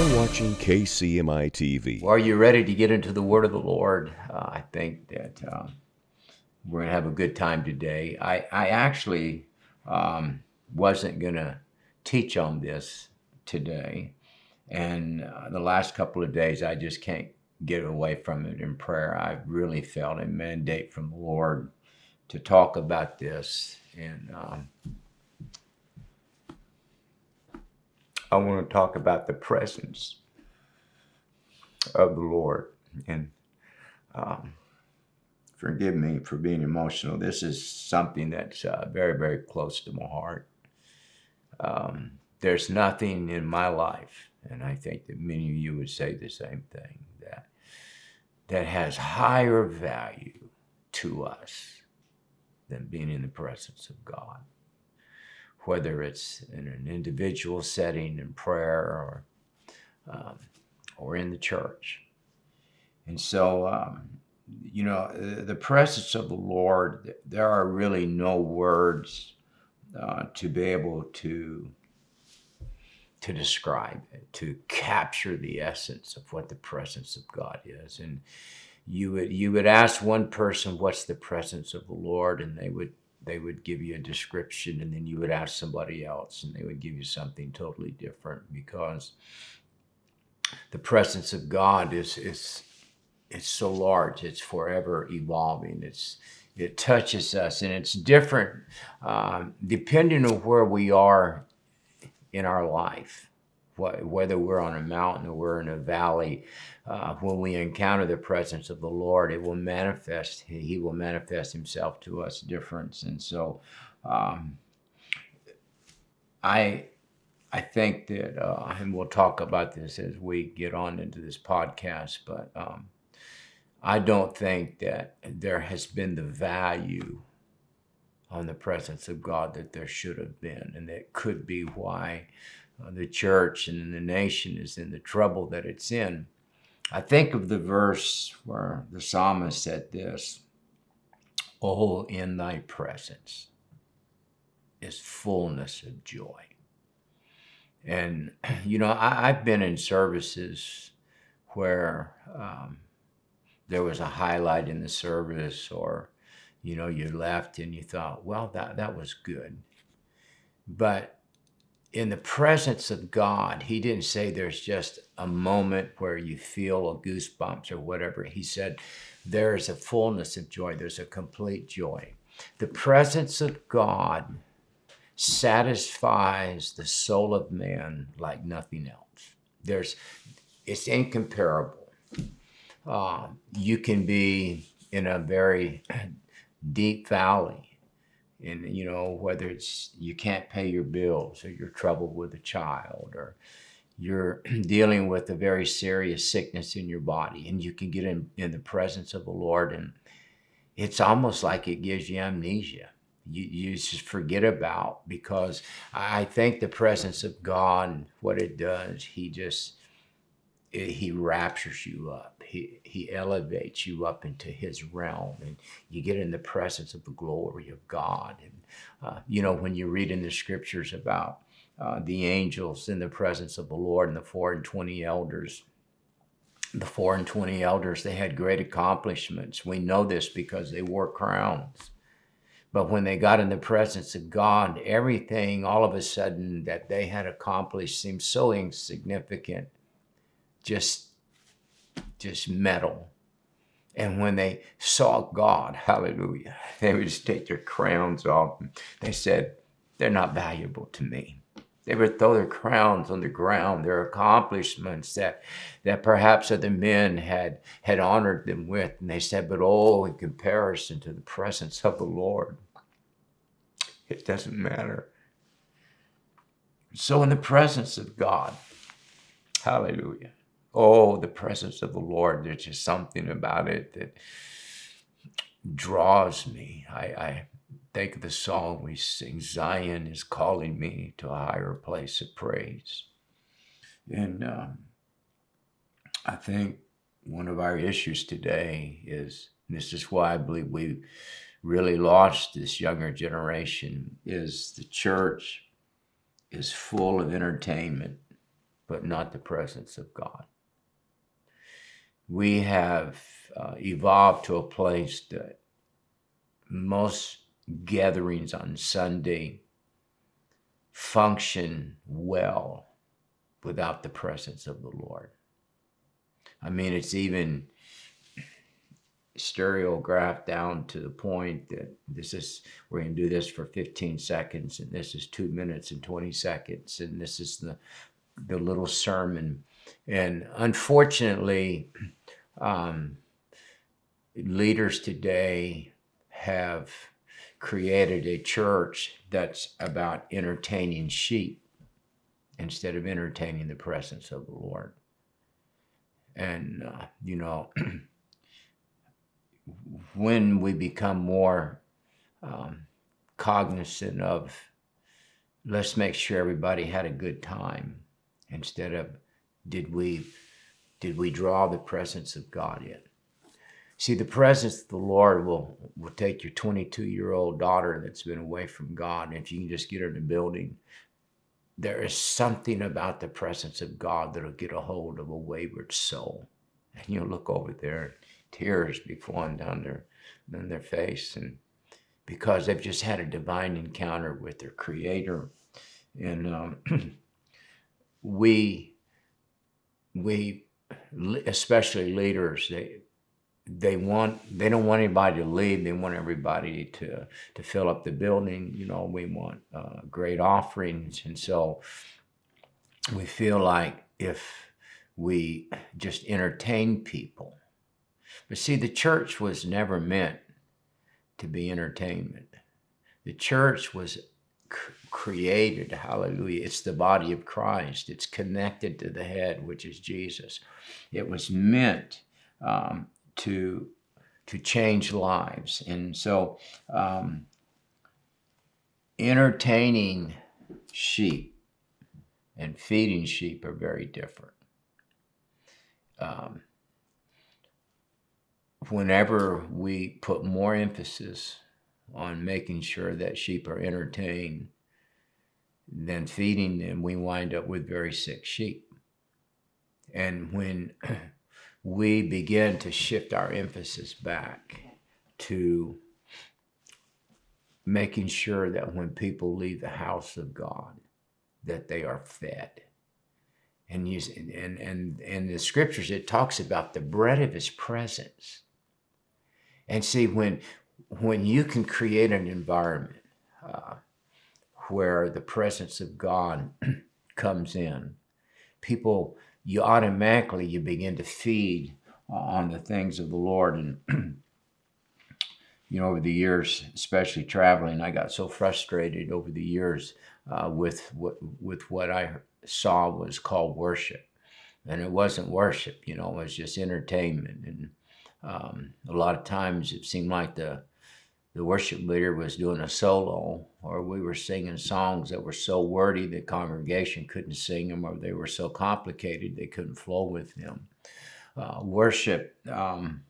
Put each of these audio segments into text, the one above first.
You're watching KCMI TV. Well, are you ready to get into the Word of the Lord? Uh, I think that uh, we're to have a good time today. I, I actually um, wasn't going to teach on this today. And uh, the last couple of days, I just can't get away from it in prayer. I really felt a mandate from the Lord to talk about this. And um, I want to talk about the presence of the Lord. And um, forgive me for being emotional. This is something that's uh, very, very close to my heart. Um, there's nothing in my life, and I think that many of you would say the same thing, that that has higher value to us than being in the presence of God whether it's in an individual setting in prayer or um, or in the church. And so, um, you know, the presence of the Lord, there are really no words uh, to be able to to describe it, to capture the essence of what the presence of God is. And you would you would ask one person, "What's the presence of the Lord?" and they would they would give you a description and then you would ask somebody else and they would give you something totally different because the presence of God is is it's so large it's forever evolving it's it touches us and it's different um, depending on where we are in our life whether we're on a mountain or we're in a valley, uh, when we encounter the presence of the Lord, it will manifest. He will manifest Himself to us different. And so, um, I I think that, uh, and we'll talk about this as we get on into this podcast, but um, I don't think that there has been the value on the presence of God that there should have been, and that could be why the church and the nation is in the trouble that it's in. I think of the verse where the psalmist said this Oh, in thy presence is fullness of joy. And, you know, I, have been in services where um, there was a highlight in the service, or, you know, you left and you thought, well, that, that was good. But in the presence of God, he didn't say there's just a moment where you feel a goosebumps or whatever. He said there's a fullness of joy, there's a complete joy. The presence of God satisfies the soul of man like nothing else. There's, it's incomparable. Uh, you can be in a very deep valley and you know whether it's you can't pay your bills or you're troubled with a child or you're dealing with a very serious sickness in your body and you can get in, in the presence of the lord and it's almost like it gives you amnesia you, you just forget about because i think the presence of god what it does he just it, he raptures you up. He, he elevates you up into his realm, and you get in the presence of the glory of God. And, uh, you know, when you read in the scriptures about uh, the angels in the presence of the Lord and the four and twenty elders, the four and twenty elders, they had great accomplishments. We know this because they wore crowns. But when they got in the presence of God, everything all of a sudden that they had accomplished seemed so insignificant just just metal. And when they saw God, hallelujah, they would just take their crowns off. They said, they're not valuable to me. They would throw their crowns on the ground, their accomplishments that, that perhaps other men had, had honored them with. And they said, but oh, in comparison to the presence of the Lord, it doesn't matter. So, in the presence of God, hallelujah, Oh, the presence of the Lord. There's just something about it that draws me. I, I think of the song we sing Zion is calling me to a higher place of praise. And um, I think one of our issues today is, this is why I believe we really lost this younger generation, is the church is full of entertainment but not the presence of God. We have uh, evolved to a place that most gatherings on Sunday function well without the presence of the Lord. I mean, it's even stereographed down to the point that this is we're going to do this for 15 seconds and this is 2 minutes and 20 seconds and this is the the little sermon and unfortunately um, leaders today have created a church that's about entertaining sheep instead of entertaining the presence of the Lord. And, uh, you know, when we become more um, cognizant of let's make sure everybody had a good time instead of did we did we draw the presence of God in? See, the presence of the Lord will, will take your 22 year old daughter that's been away from God, and if you can just get her in the building, there is something about the presence of God that'll get a hold of a wayward soul. And you'll look over there, and tears be flowing down their, down their face, and because they've just had a divine encounter with their Creator. And um, we, we, especially leaders, they, they want they don't want anybody to leave they want everybody to to fill up the building you know we want uh, great offerings. And so we feel like if we just entertain people. But see the church was never meant to be entertainment. The church was created hallelujah it's the body of christ it's connected to the head which is jesus it was meant um, to to change lives. And so, um, entertaining sheep and feeding sheep are very different. Um, whenever we put more emphasis on making sure that sheep are entertained than feeding them, we wind up with very sick sheep. And when we begin to shift our emphasis back to making sure that when people leave the house of God, that they are fed. And, you, and, and, and the scriptures, it talks about the bread of his presence. And see, when, when you can create an environment uh, where the presence of God comes in, people you automatically you begin to feed on the things of the Lord. And you know, over the years, especially traveling, I got so frustrated over the years uh, with what with what I saw was called worship, and it wasn't worship. You know, it was just entertainment. And um, a lot of times, it seemed like the the worship leader was doing a solo, or we were singing songs that were so wordy the congregation couldn't sing them, or they were so complicated they couldn't flow with them. Uh, worship, um,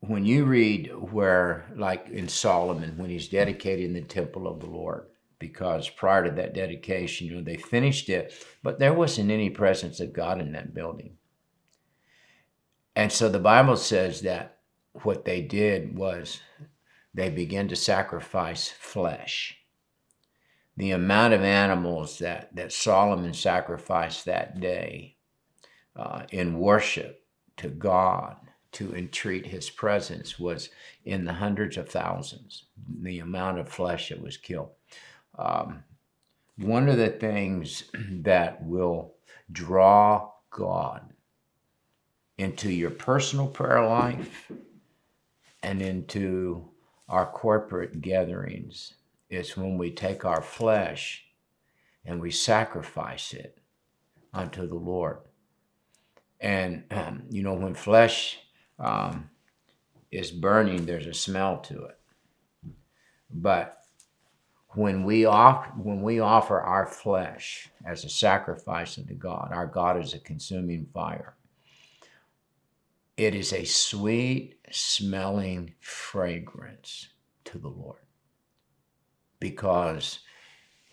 when you read where, like in Solomon, when he's dedicating the temple of the Lord, because prior to that dedication, you know, they finished it, but there wasn't any presence of God in that building. And so the Bible says that what they did was they begin to sacrifice flesh. The amount of animals that, that Solomon sacrificed that day uh, in worship to God to entreat his presence was in the hundreds of thousands, the amount of flesh that was killed. Um, one of the things that will draw God into your personal prayer life and into our corporate gatherings. It's when we take our flesh and we sacrifice it unto the Lord. And, um, you know, when flesh um, is burning, there's a smell to it. But when we, off, when we offer our flesh as a sacrifice unto God, our God is a consuming fire. It is a sweet smelling fragrance to the Lord because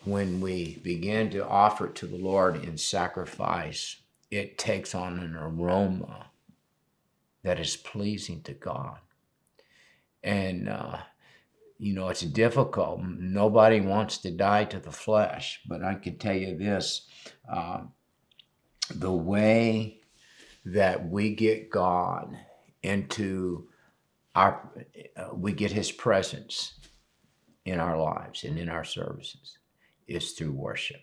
when we begin to offer it to the Lord in sacrifice, it takes on an aroma that is pleasing to God. And, uh, you know, it's difficult. Nobody wants to die to the flesh, but I can tell you this uh, the way that we get God into our, uh, we get his presence in our lives and in our services is through worship.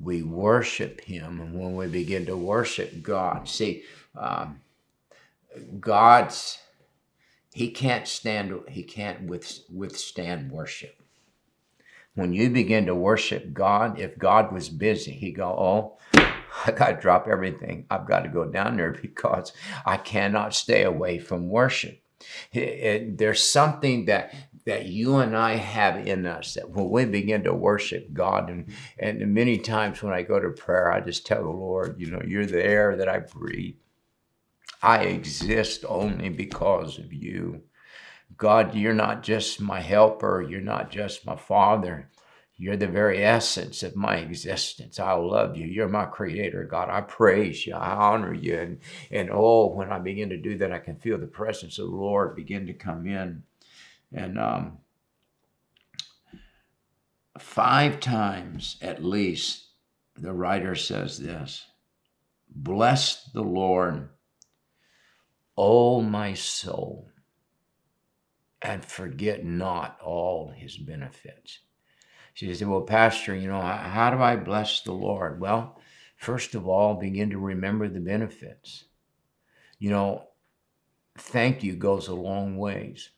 We worship Him, and when we begin to worship God, see, um, God's He can't stand, He can't withstand worship. When you begin to worship God, if God was busy, He go, oh. I got to drop everything. I've got to go down there because I cannot stay away from worship. It, it, there's something that that you and I have in us that when we begin to worship God, and, and many times when I go to prayer, I just tell the Lord, you know, you're the air that I breathe. I exist only because of you. God, you're not just my helper, you're not just my father. You're the very essence of my existence. I love you. You're my creator, God. I praise you. I honor you. And, and oh, when I begin to do that, I can feel the presence of the Lord begin to come in. And um, five times at least, the writer says this Bless the Lord, O my soul, and forget not all his benefits. She said, Well, Pastor, you know, how do I bless the Lord? Well, first of all, begin to remember the benefits. You know, thank you goes a long ways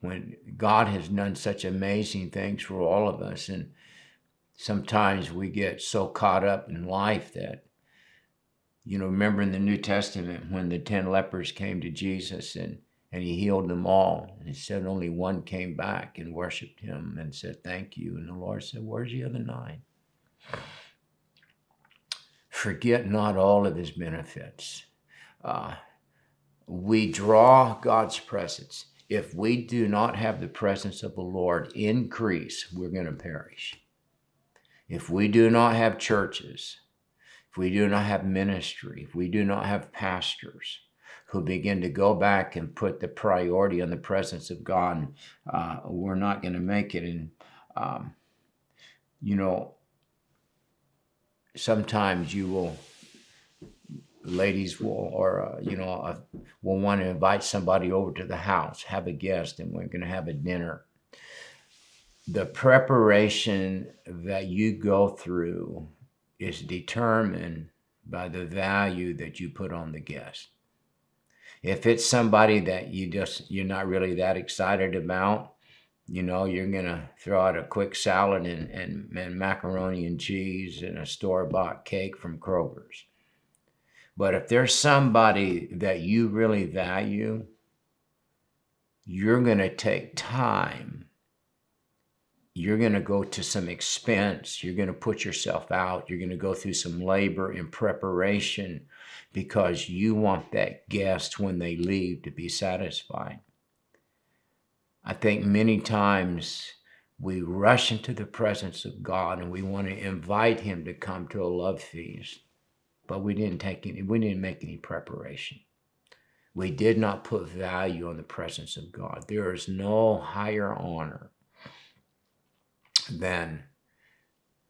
when God has done such amazing things for all of us. And sometimes we get so caught up in life that, you know, remember in the New Testament when the 10 lepers came to Jesus and, and he healed them all. And he said only one came back and worshiped him and said, Thank you. And the Lord said, Where's the other nine? Forget not all of his benefits. Uh, we draw God's presence if we do not have the presence of the Lord increase, we're going to perish. If we do not have churches, if we do not have ministry, if we do not have pastors who begin to go back and put the priority on the presence of God, uh, we're not going to make it. And, um, you know, sometimes you will ladies will or uh, you know uh, will want to invite somebody over to the house have a guest and we're going to have a dinner the preparation that you go through is determined by the value that you put on the guest if it's somebody that you just you're not really that excited about you know you're gonna throw out a quick salad and, and, and macaroni and cheese and a store-bought cake from kroger's but if there's somebody that you really value, you're going to take time. You're going to go to some expense. You're going to put yourself out. You're going to go through some labor and preparation because you want that guest when they leave to be satisfied. I think many times we rush into the presence of God and we want to invite Him to come to a love feast but we didn't take any, we didn't make any preparation. We did not put value on the presence of God. There is no higher honor than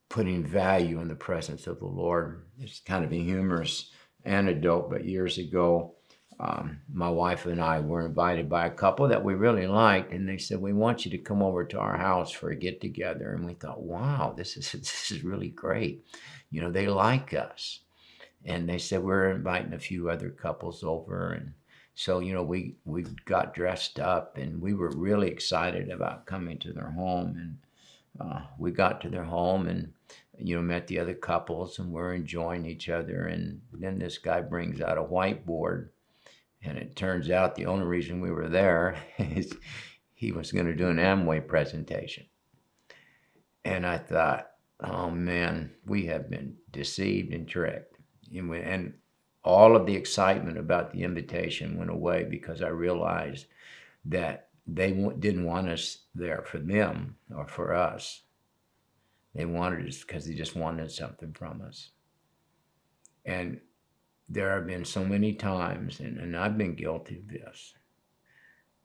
putting value on the presence of the Lord. It's kind of a humorous anecdote, but years ago, um, my wife and I were invited by a couple that we really liked, and they said, "We want you to come over to our house for a get together." And we thought, "Wow, this is this is really great." You know, they like us and they said we're inviting a few other couples over and so you know we we got dressed up and we were really excited about coming to their home and uh, we got to their home and you know met the other couples and we're enjoying each other. And then this guy brings out a whiteboard and it turns out the only reason we were there is he was going to do an amway presentation. And i thought oh man we have been deceived and tricked. And all of the excitement about the invitation went away because I realized that they didn't want us there for them or for us. They wanted us because they just wanted something from us. And there have been so many times, and, and I've been guilty of this.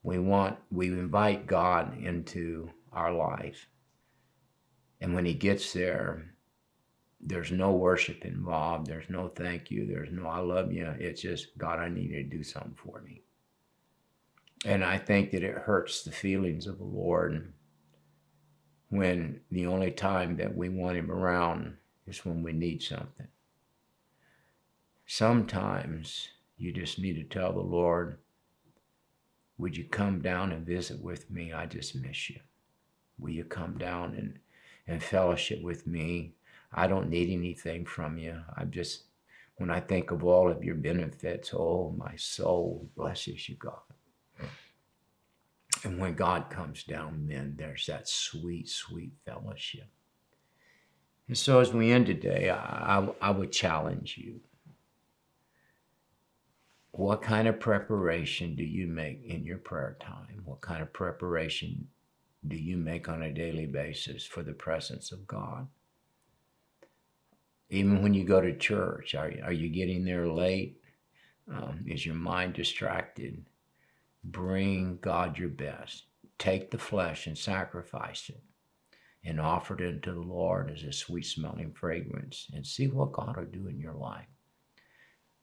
We want, we invite God into our life. And when He gets there, there's no worship involved. There's no thank you. There's no I love you. It's just, God, I need you to do something for me. And I think that it hurts the feelings of the Lord when the only time that we want Him around is when we need something. Sometimes you just need to tell the Lord, Would you come down and visit with me? I just miss you. Will you come down and, and fellowship with me? I don't need anything from you. I'm just, when I think of all of your benefits, oh, my soul blesses you, God. And when God comes down, then there's that sweet, sweet fellowship. And so as we end today, I, I, would challenge you. What kind of preparation do you make in your prayer time? What kind of preparation do you make on a daily basis for the presence of God? Even when you go to church, are, are you getting there late? Um, is your mind distracted? Bring God your best. Take the flesh and sacrifice it and offer it unto the Lord as a sweet smelling fragrance and see what God will do in your life.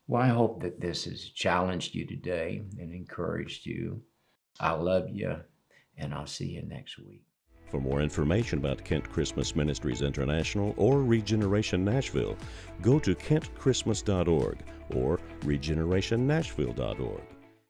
Well, I hope that this has challenged you today and encouraged you. I love you, and I'll see you next week. For more information about Kent Christmas Ministries International or Regeneration Nashville, go to kentchristmas.org or regenerationnashville.org.